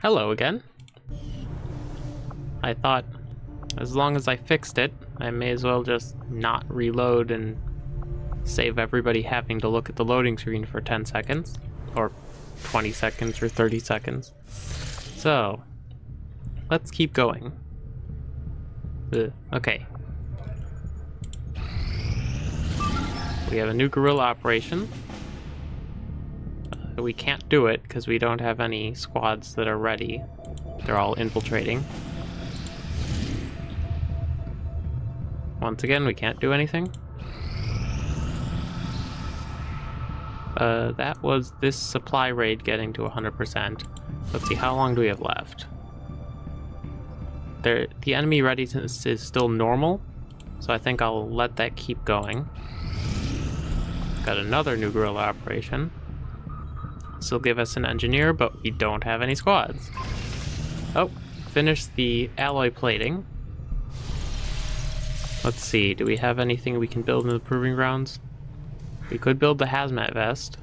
Hello again. I thought as long as I fixed it, I may as well just not reload and save everybody having to look at the loading screen for 10 seconds, or 20 seconds, or 30 seconds. So, let's keep going. Ugh, okay. We have a new guerrilla operation. Uh, we can't do it because we don't have any squads that are ready. They're all infiltrating. Once again, we can't do anything. Uh, that was this supply raid getting to 100%. Let's see, how long do we have left? There, the enemy readiness is still normal, so I think I'll let that keep going. Got another new guerrilla operation. This will give us an engineer, but we don't have any squads. Oh, finish the alloy plating. Let's see, do we have anything we can build in the proving grounds? We could build the hazmat vest.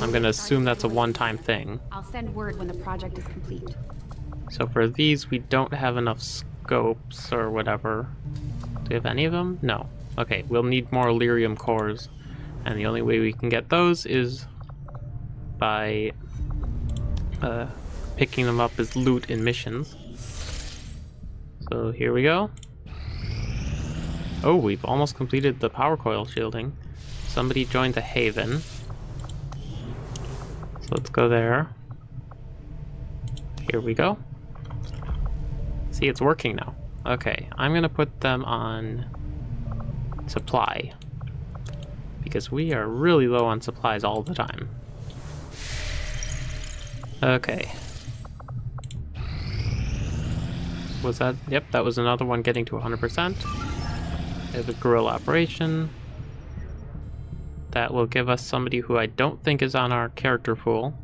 I'm gonna assume that's a one-time thing. I'll send word when the project is complete. So for these, we don't have enough scopes or whatever. Do we have any of them? No. Okay, we'll need more elerium cores. And the only way we can get those is by uh, picking them up as loot in missions. So here we go. Oh, we've almost completed the power coil shielding. Somebody joined the Haven. So let's go there. Here we go. See, it's working now. Okay, I'm gonna put them on supply. Because we are really low on supplies all the time. Okay. Was that? Yep, that was another one getting to 100%. We have a guerrilla operation. That will give us somebody who I don't think is on our character pool.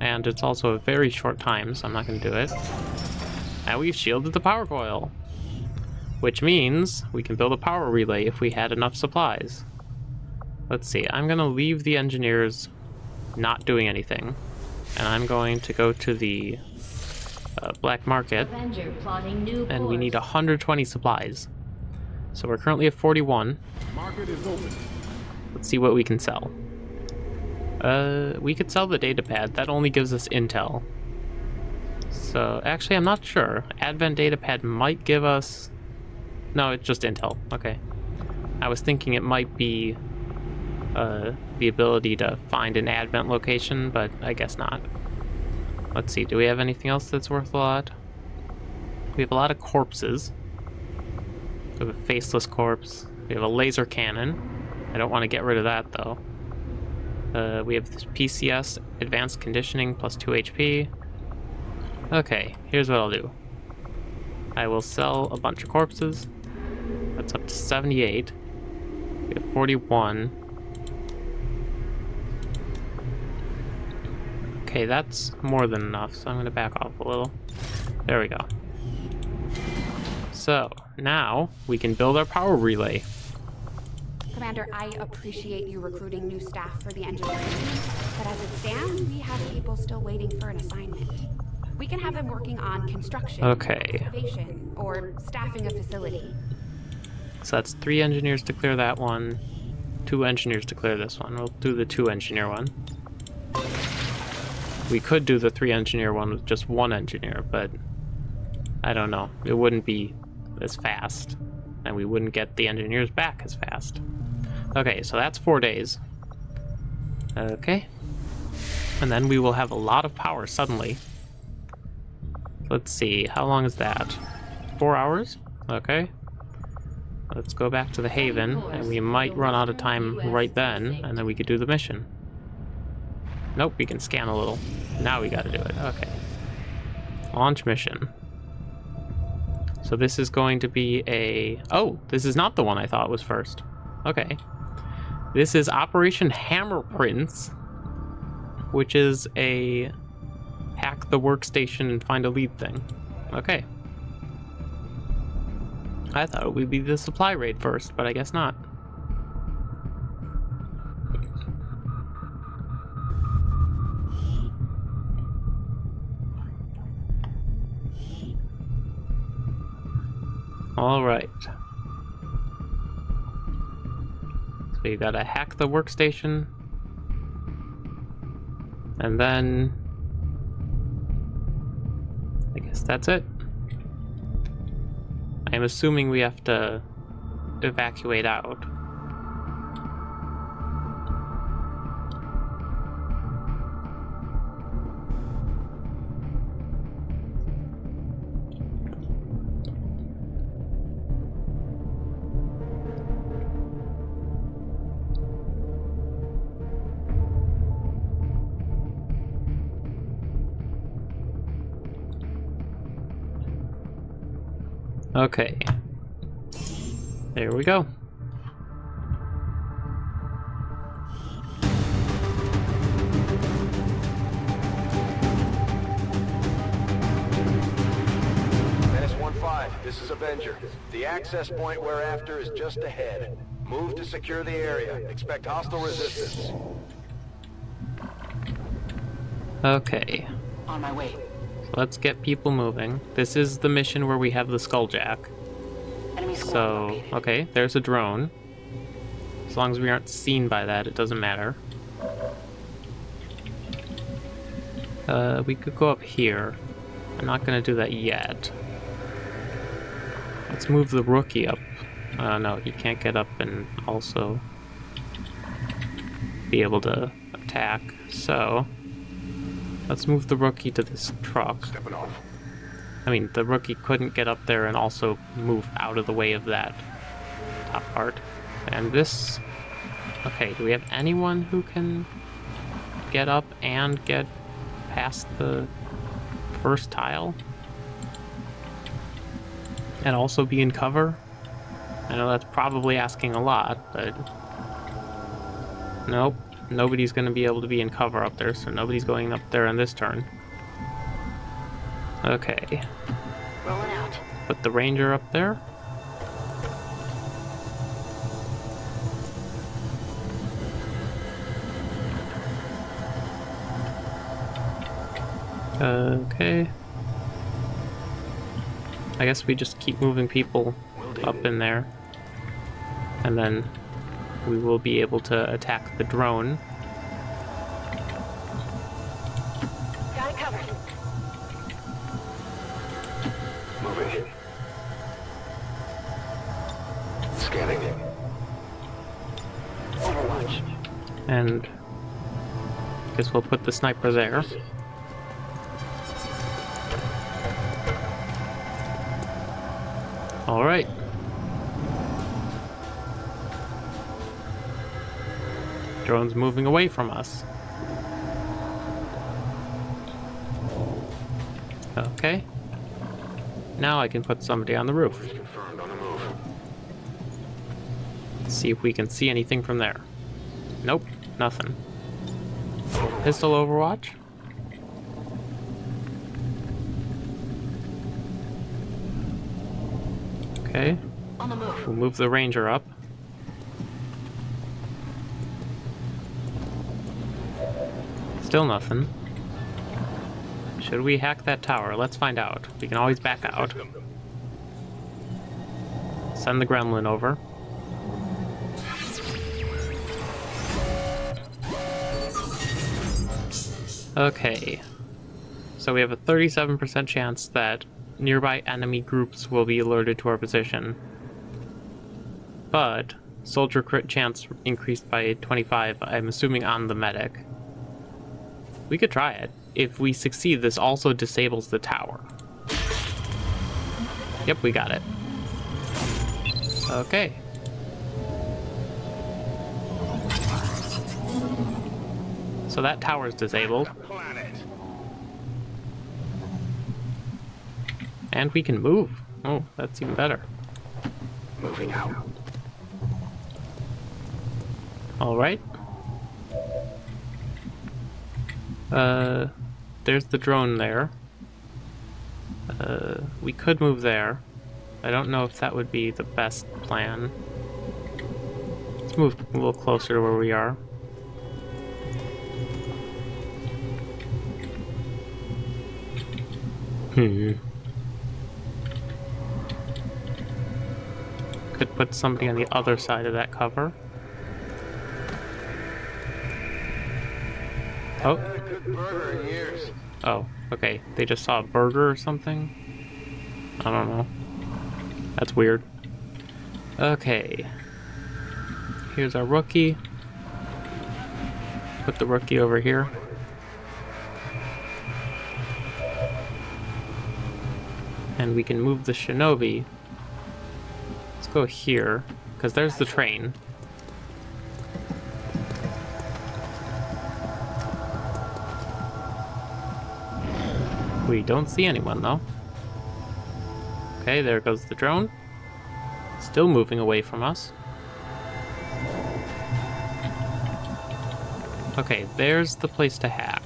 And it's also a very short time, so I'm not going to do it. And we've shielded the power coil. Which means we can build a power relay if we had enough supplies. Let's see, I'm going to leave the engineers not doing anything. And I'm going to go to the uh, black market. And we need 120 supplies. So we're currently at 41. Market is open. Let's see what we can sell. Uh, we could sell the datapad. That only gives us intel. So, actually, I'm not sure. Advent datapad might give us... No, it's just intel. Okay. I was thinking it might be uh, the ability to find an Advent location, but I guess not. Let's see, do we have anything else that's worth a lot? We have a lot of corpses. We have a faceless corpse. We have a laser cannon. I don't want to get rid of that, though. Uh, we have this PCS, Advanced Conditioning, plus 2 HP. Okay, here's what I'll do. I will sell a bunch of corpses. That's up to 78. We have 41. Okay, that's more than enough, so I'm going to back off a little. There we go. So, now we can build our power relay. Commander, I appreciate you recruiting new staff for the engineering team, but as it stands, we have people still waiting for an assignment. We can have them working on construction, okay. or staffing a facility. So that's three engineers to clear that one, two engineers to clear this one. We'll do the two engineer one. We could do the three engineer one with just one engineer, but I don't know. It wouldn't be as fast, and we wouldn't get the engineers back as fast. Okay, so that's four days. Okay. And then we will have a lot of power suddenly. Let's see, how long is that? Four hours? Okay. Let's go back to the Haven, and we might run out of time right then, and then we could do the mission. Nope, we can scan a little. Now we gotta do it, okay. Launch mission. So this is going to be a... Oh, this is not the one I thought was first. Okay. This is Operation Hammer Prince, which is a hack the workstation and find a lead thing. Okay. I thought it would be the supply raid first, but I guess not. All right. So you gotta hack the workstation. And then... I guess that's it. I'm assuming we have to evacuate out. Okay. There we go. Menace 1-5, this is Avenger. The access point we're after is just ahead. Move to secure the area. Expect hostile resistance. Okay. On my way. Let's get people moving. This is the mission where we have the Skulljack. So, okay, there's a drone. As long as we aren't seen by that, it doesn't matter. Uh, we could go up here. I'm not gonna do that yet. Let's move the rookie up. Uh, no, he can't get up and also be able to attack. So, let's move the rookie to this truck. Stepping off. I mean, the rookie couldn't get up there and also move out of the way of that top part. And this... Okay, do we have anyone who can get up and get past the first tile? And also be in cover? I know that's probably asking a lot, but... Nope, nobody's gonna be able to be in cover up there, so nobody's going up there on this turn. Okay. Rolling out. Put the ranger up there. Okay. I guess we just keep moving people up in there. And then we will be able to attack the drone. Got it covered. Moving. Scanning. Overwatch. And guess we'll put the sniper there. Drone's moving away from us. Okay. Now I can put somebody on the roof. Confirmed on the move. See if we can see anything from there. Nope, nothing. Pistol Overwatch? Okay, On the move. we'll move the ranger up. Still nothing. Should we hack that tower? Let's find out. We can always back out. Send the gremlin over. Okay. So we have a 37% chance that nearby enemy groups will be alerted to our position. But soldier crit chance increased by 25, I'm assuming on the medic. We could try it. If we succeed, this also disables the tower. Yep, we got it. Okay. So that tower is disabled. And we can move. Oh, that's even better. Moving out. Alright. Uh, there's the drone there. Uh, we could move there. I don't know if that would be the best plan. Let's move a little closer to where we are. Hmm. Could put somebody on the other side of that cover. Oh, good burger in years. oh, okay. They just saw a burger or something? I don't know. That's weird. Okay. Here's our rookie. Put the rookie over here. And we can move the shinobi. Let's go here, because there's the train. We don't see anyone though. Okay, there goes the drone. Still moving away from us. Okay, there's the place to hack.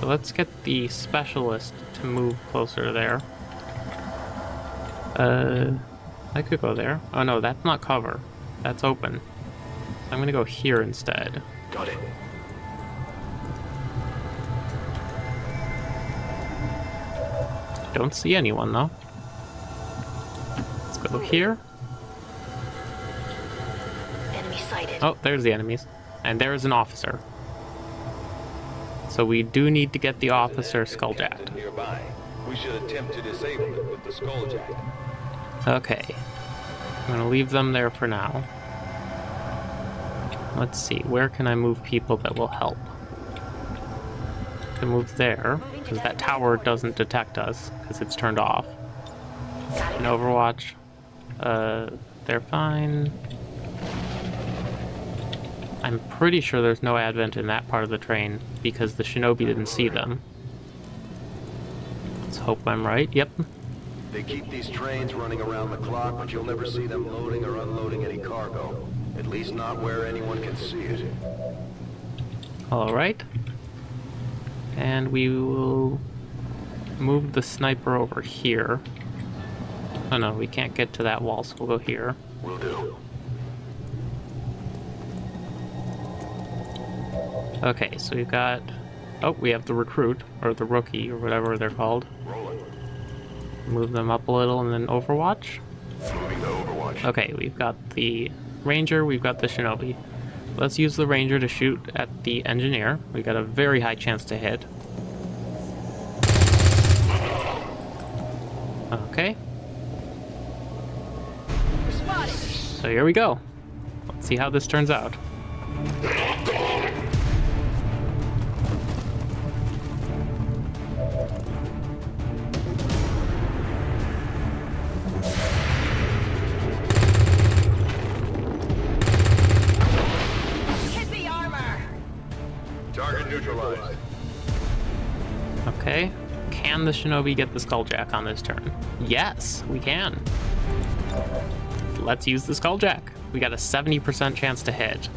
So let's get the specialist to move closer there. Uh, I could go there. Oh no, that's not cover. That's open. I'm gonna go here instead. Got it. Don't see anyone though. Let's go here. Enemy sighted. Oh, there's the enemies. And there's an officer. So we do need to get the officer skulljacked. Nearby. We should attempt to disable it with the skulljack. Okay. I'm gonna leave them there for now. Let's see, where can I move people that will help? Can move there, because that tower doesn't detect us, because it's turned off. In. Overwatch, uh, they're fine. I'm pretty sure there's no advent in that part of the train, because the shinobi didn't see them. Let's hope I'm right. Yep, They keep these trains running around the clock, but you'll never see them loading or unloading any cargo. At least not where anyone can see it. Alright. And we will move the sniper over here. Oh no, we can't get to that wall, so we'll go here. Will do. Okay, so we've got... Oh, we have the recruit, or the rookie, or whatever they're called. Rolling. Move them up a little and then Overwatch. Moving to Overwatch. Okay, we've got the ranger, we've got the shinobi. Let's use the ranger to shoot at the engineer. We got a very high chance to hit. Okay. So here we go. Let's see how this turns out. The shinobi get the skulljack on this turn? Yes, we can. Let's use the skulljack. We got a 70% chance to hit.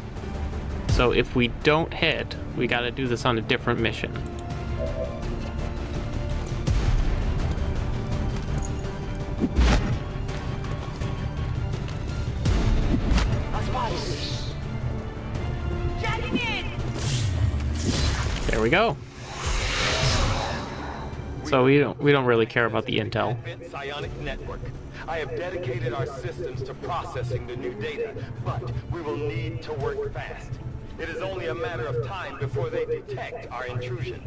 So if we don't hit, we gotta do this on a different mission. There we go. So we don't we don't really care about the intel. Psionic Network. I have dedicated our systems to processing the new data, but we will need to work fast. It is only a matter of time before they detect our intrusion.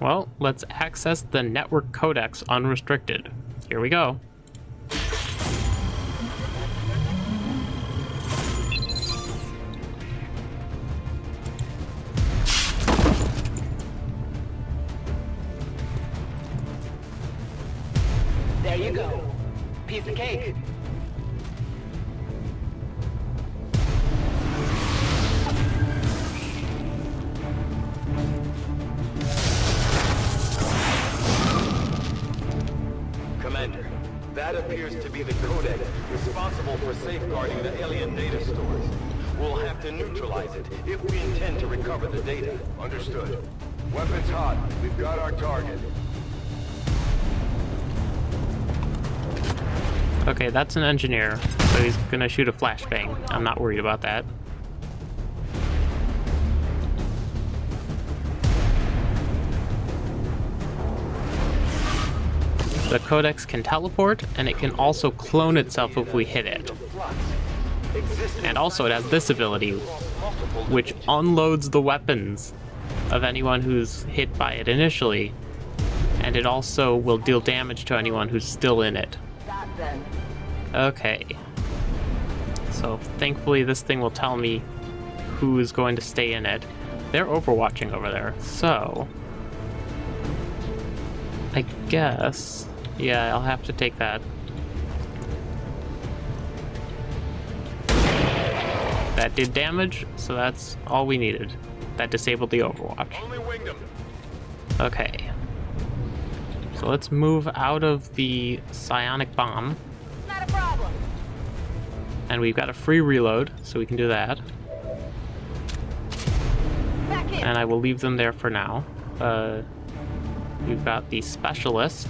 Well, let's access the network codex unrestricted. Here we go. Appears to be the codex responsible for safeguarding the alien data stores. We'll have to neutralize it if we intend to recover the data. Understood. Weapons hot. We've got our target. Okay, that's an engineer, so he's gonna shoot a flashbang. I'm not worried about that. The Codex can teleport, and it can also clone itself if we hit it. And also it has this ability, which unloads the weapons of anyone who's hit by it initially, and it also will deal damage to anyone who's still in it. Okay. So thankfully this thing will tell me who is going to stay in it. They're overwatching over there, so... I guess... Yeah, I'll have to take that. That did damage, so that's all we needed. That disabled the overwatch. Only winged him. Okay. So let's move out of the psionic bomb. Not a problem. And we've got a free reload, so we can do that. Back in. And I will leave them there for now. Uh, we've got the specialist.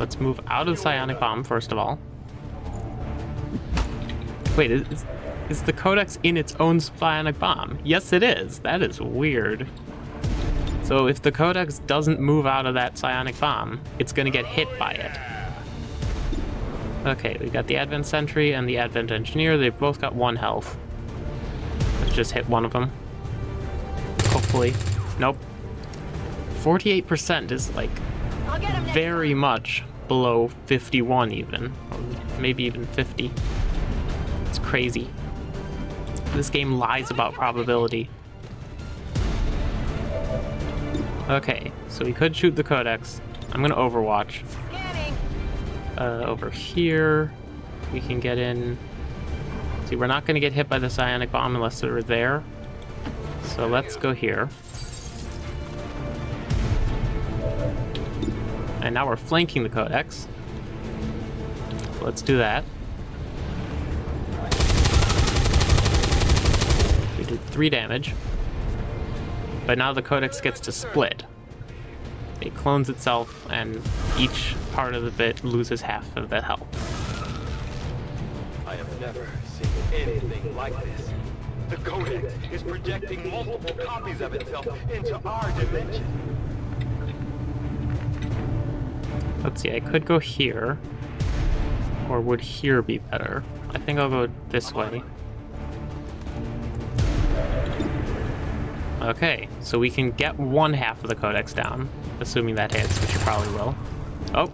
Let's move out of the psionic bomb, first of all. Wait, is, is the codex in its own psionic bomb? Yes, it is. That is weird. So if the codex doesn't move out of that psionic bomb, it's gonna get hit by it. Okay, we got the Advent Sentry and the Advent Engineer. They've both got one health. Let's just hit one of them. Hopefully. Nope. 48% is like I'll get him next very much below 51 even. Maybe even 50. It's crazy. This game lies about probability. Okay, so we could shoot the codex. I'm gonna overwatch. Uh, over here, we can get in. See, we're not gonna get hit by the psionic bomb unless we're there. So let's go here. And now we're flanking the codex. Let's do that. We did three damage. But now the codex gets to split. It clones itself, and each part of the bit loses half of the health. I have never seen anything like this. The Codex is projecting multiple copies of itself into our dimension. Let's see, I could go here. Or would here be better? I think I'll go this way. Okay, so we can get one half of the codex down, assuming that hits, which it probably will. Oh,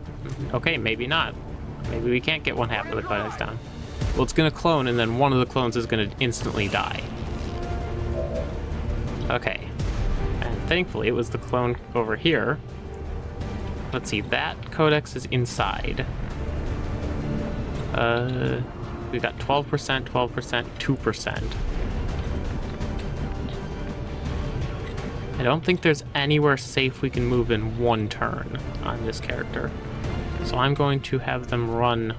okay, maybe not. Maybe we can't get one half of the codex down. Well, it's gonna clone, and then one of the clones is gonna instantly die. Okay. And thankfully, it was the clone over here. Let's see, that codex is inside. Uh, we got 12%, 12%, 2%. I don't think there's anywhere safe we can move in one turn on this character. So I'm going to have them run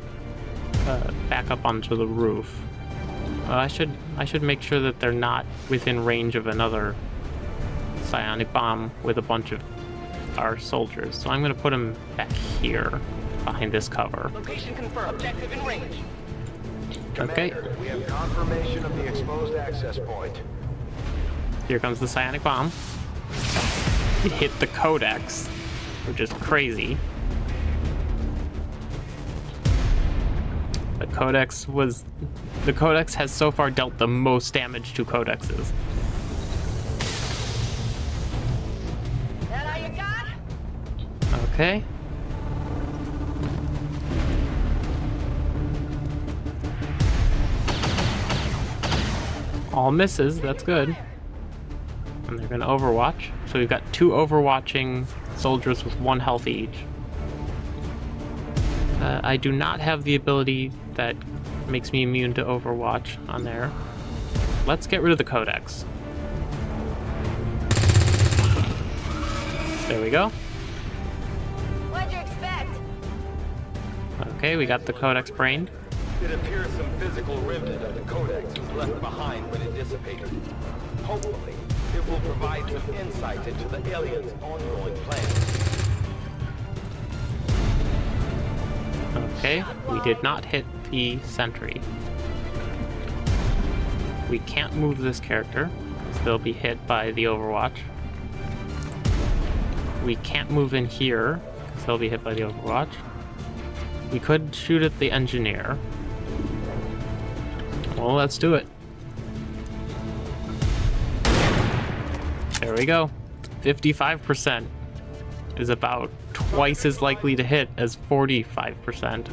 uh, back up onto the roof. Uh, I should I should make sure that they're not within range of another psionic bomb with a bunch of our soldiers. So I'm going to put them back here behind this cover. Location confirmed. Objective in range. Okay, we have confirmation of the exposed access point. here comes the psionic bomb. It hit the codex, which is crazy. The codex was the codex has so far dealt the most damage to codexes. Okay. All misses, that's good. And they're gonna overwatch. So we've got two overwatching soldiers with one health each. Uh, I do not have the ability that makes me immune to overwatch on there. Let's get rid of the codex. There we go. Okay, we got the codex brained. It appears some physical remnant of the Codex was left behind when it dissipated. Hopefully, it will provide some insight into the aliens' ongoing plans. Okay, we did not hit the sentry. We can't move this character, because they'll be hit by the overwatch. We can't move in here, because they'll be hit by the Overwatch. We could shoot at the engineer. Well, let's do it. There we go. 55% is about twice as likely to hit as 45%.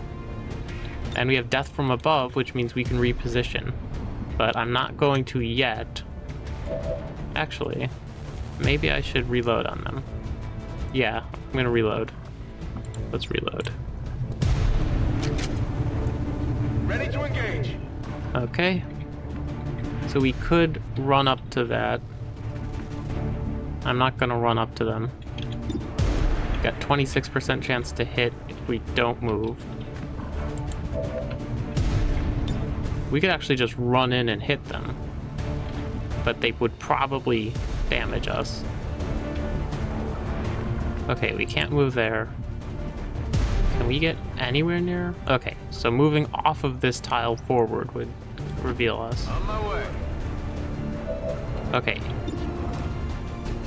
And we have death from above, which means we can reposition. But I'm not going to yet. Actually, maybe I should reload on them. Yeah, I'm gonna reload. Let's reload. Ready to engage. Okay. So we could run up to that. I'm not gonna run up to them. Got 26% chance to hit if we don't move. We could actually just run in and hit them. But they would probably damage us. Okay, we can't move there. Can we get anywhere near? Okay, so moving off of this tile forward would reveal us. On my way. Okay.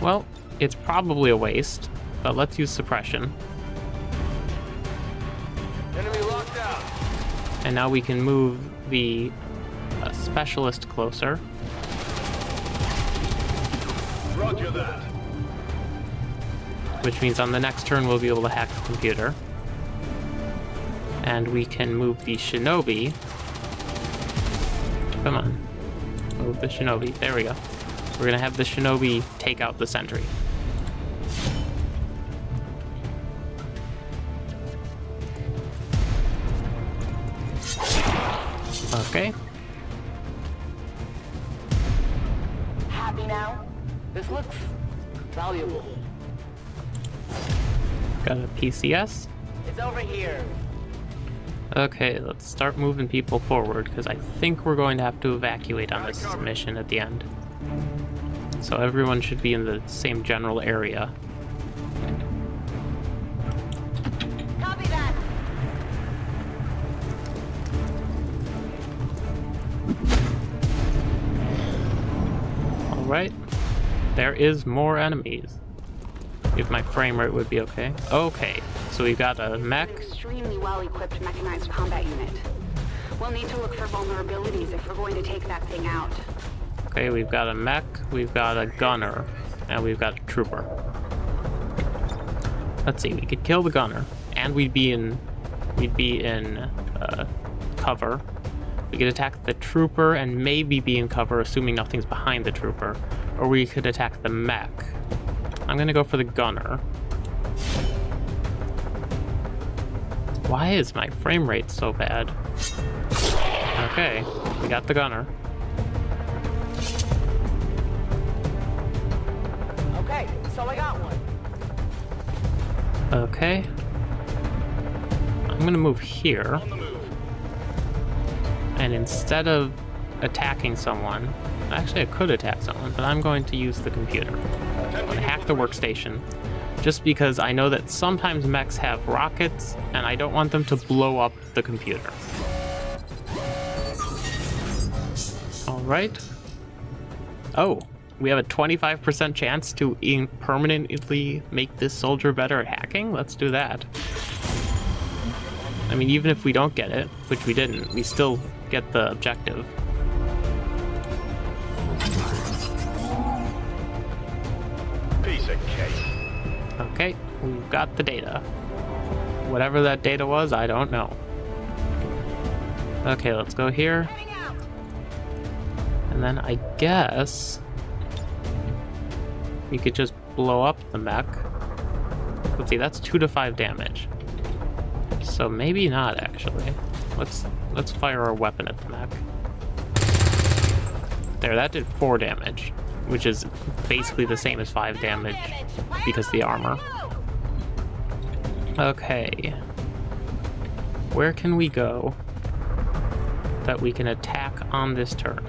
Well, it's probably a waste, but let's use suppression. Enemy locked out. And now we can move the uh, specialist closer. Roger that. which means on the next turn we'll be able to hack the computer. And we can move the shinobi. Come on. Move the shinobi. There we go. We're gonna have the shinobi take out the sentry. Okay. Happy now? This looks valuable. Got a PCS. It's over here. Okay, let's start moving people forward because I think we're going to have to evacuate on this mission at the end. So everyone should be in the same general area. Alright. There is more enemies. If my frame rate would be okay. Okay, so we've got a mech. An extremely well-equipped mechanized combat unit. We'll need to look for vulnerabilities if we're going to take that thing out. Okay, we've got a mech, we've got a gunner, and we've got a trooper. Let's see, we could kill the gunner, and we'd be in we'd be in uh, cover. We could attack the trooper and maybe be in cover, assuming nothing's behind the trooper. Or we could attack the mech. I'm gonna go for the gunner. Why is my frame rate so bad? Okay, we got the gunner. Okay, so I got one. Okay. I'm gonna move here, move. and instead of attacking someone, actually I could attack someone, but I'm going to use the computer. I'm gonna hack the workstation, just because I know that sometimes mechs have rockets, and I don't want them to blow up the computer. Alright. Oh, we have a 25% chance to permanently make this soldier better at hacking? Let's do that. I mean, even if we don't get it, which we didn't, we still get the objective. Got the data. Whatever that data was, I don't know. Okay, let's go here. And then I guess we could just blow up the mech. Let's see, that's two to five damage. So maybe not actually. Let's let's fire our weapon at the mech. There, that did four damage, which is basically the same as five damage because the armor. Okay. Where can we go that we can attack on this turn?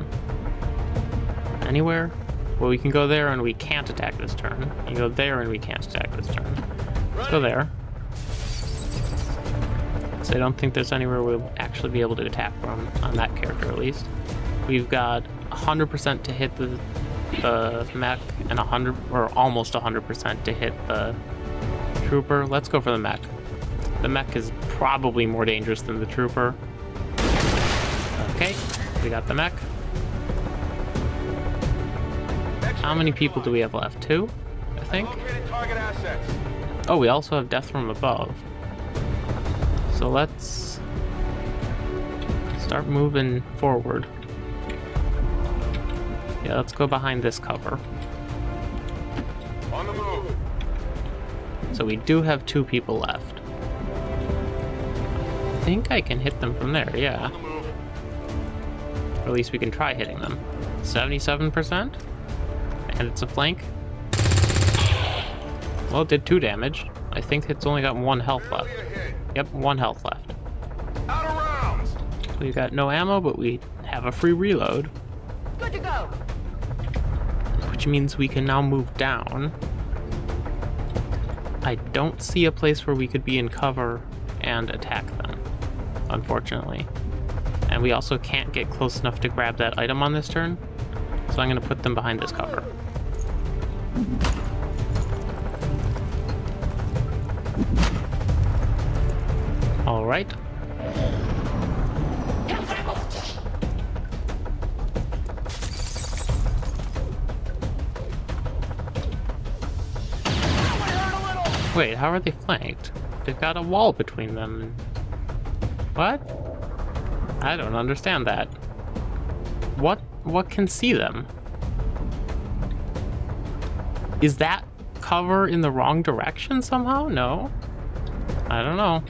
Anywhere? Well, we can go there and we can't attack this turn. You go there and we can't attack this turn. Let's go there. So I don't think there's anywhere we'll actually be able to attack from, on that character at least. We've got 100% to hit the, the mech and 100 or almost 100% to hit the trooper. Let's go for the mech. The mech is probably more dangerous than the trooper. Okay, we got the mech. How many people do we have left? Two, I think. Oh, we also have death from above. So let's start moving forward. Yeah, let's go behind this cover. On the move. So we do have two people left. I think I can hit them from there, yeah. On the move. Or at least we can try hitting them. 77%? And it's a flank. Well, it did two damage. I think it's only got one health left. Barely a hit. Yep, one health left. Out of rounds. We've got no ammo, but we have a free reload, Good to go. which means we can now move down. I don't see a place where we could be in cover and attack them, unfortunately. And we also can't get close enough to grab that item on this turn, so I'm going to put them behind this cover. All Wait, how are they flanked? They've got a wall between them. What? I don't understand that. What what can see them? Is that cover in the wrong direction somehow? No. I don't know.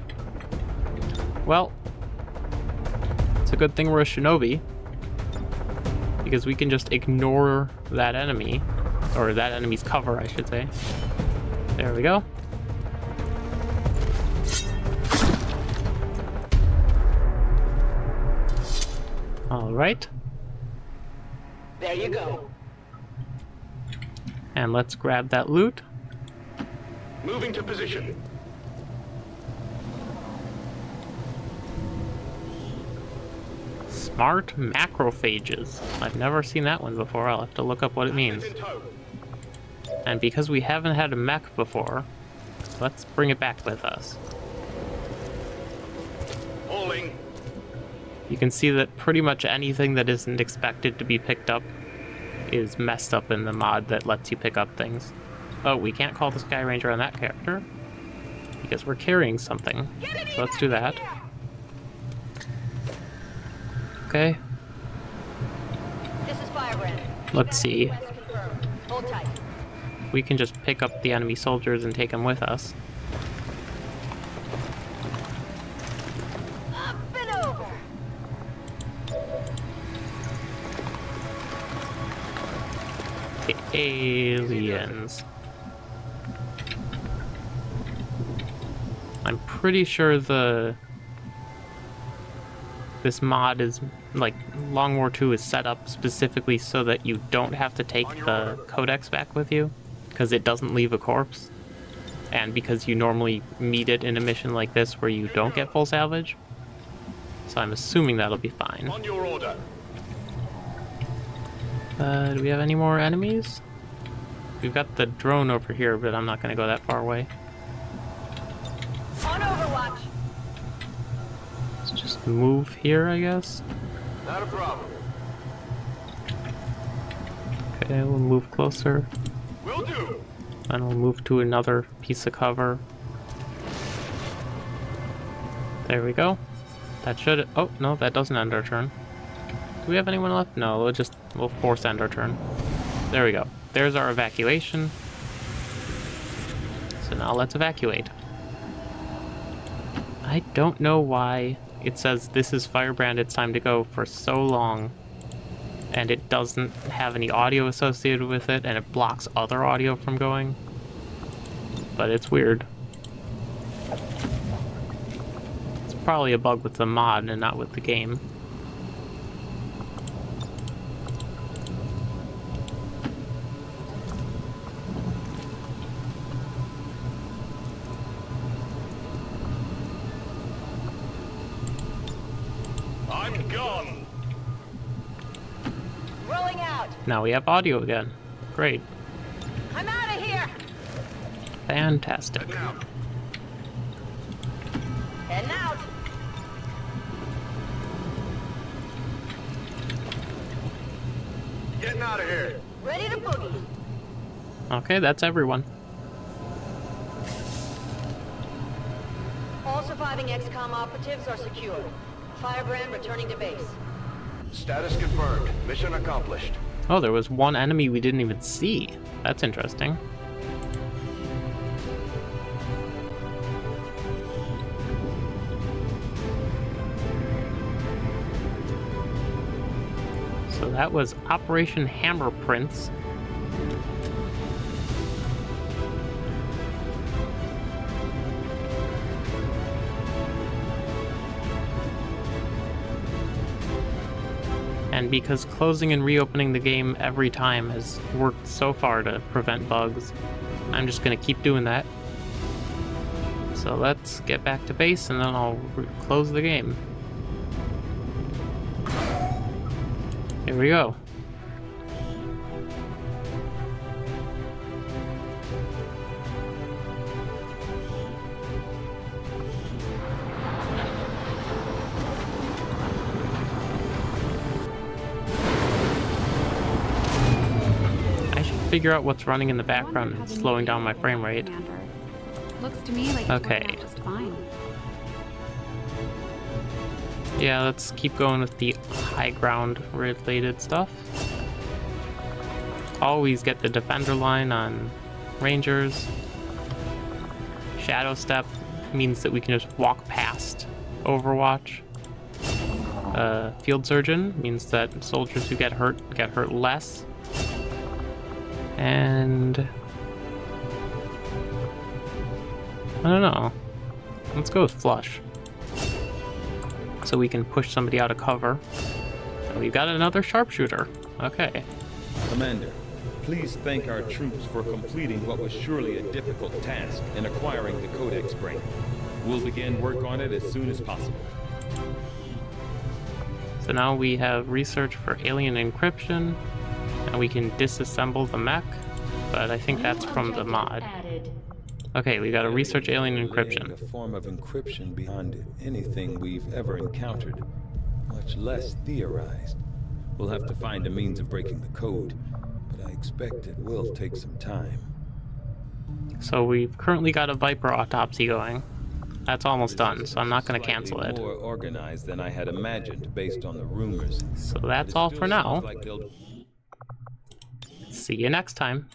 Well, it's a good thing we're a shinobi. Because we can just ignore that enemy. Or that enemy's cover, I should say. There we go. Right, There you go. and let's grab that loot. Moving to position. Smart macrophages. I've never seen that one before. I'll have to look up what it means. And because we haven't had a mech before, let's bring it back with us. Holding. You can see that pretty much anything that isn't expected to be picked up is messed up in the mod that lets you pick up things. Oh, we can't call the Skyranger on that character because we're carrying something. So let's do that. Okay, This is Firebrand. let's see. Hold tight. We can just pick up the enemy soldiers and take them with us. Aliens. I'm pretty sure the this mod is like Long War 2 is set up specifically so that you don't have to take the codex back with you because it doesn't leave a corpse and because you normally meet it in a mission like this where you don't get full salvage. So I'm assuming that'll be fine. On your order. Uh, do we have any more enemies? We've got the drone over here, but I'm not going to go that far away. On Overwatch. Let's just move here, I guess. Not a problem. Okay, we'll move closer. Will do. Then we'll move to another piece of cover. There we go. That should... Oh, no, that doesn't end our turn. Do we have anyone left? No, we'll just... We'll force end our turn. There we go. There's our evacuation. So now let's evacuate. I don't know why it says this is Firebrand, it's time to go for so long. And it doesn't have any audio associated with it, and it blocks other audio from going. But it's weird. It's probably a bug with the mod and not with the game. Now we have audio again. Great. I'm out of here. Fantastic. Now, out. getting out of here. Ready to boogie. Okay, that's everyone. All surviving XCOM operatives are secure. Firebrand returning to base. Status confirmed. Mission accomplished. Oh, there was one enemy we didn't even see. That's interesting. So that was Operation Hammer Prince. And because closing and reopening the game every time has worked so far to prevent bugs, I'm just gonna keep doing that. So let's get back to base and then I'll close the game. Here we go. Figure out what's running in the background and slowing down my frame rate. Looks to me like Okay. just fine. Yeah, let's keep going with the high ground related stuff. Always get the defender line on rangers. Shadow step means that we can just walk past Overwatch. Uh, field surgeon means that soldiers who get hurt get hurt less. And I don't know. Let's go with flush so we can push somebody out of cover. And we've got another sharpshooter. Okay. Commander, please thank our troops for completing what was surely a difficult task in acquiring the Codex brain. We'll begin work on it as soon as possible. So now we have research for alien encryption, and we can disassemble the mech, but I think that's from the mod. Okay, we got to research alien encryption. A form of encryption beyond anything we've ever encountered, much less theorized. We'll have to find a means of breaking the code, but I expect it will take some time. So we've currently got a Viper autopsy going. That's almost done, so I'm not going to cancel Slightly it. More organized than I had imagined based on the rumors. So that's all for now. See you next time.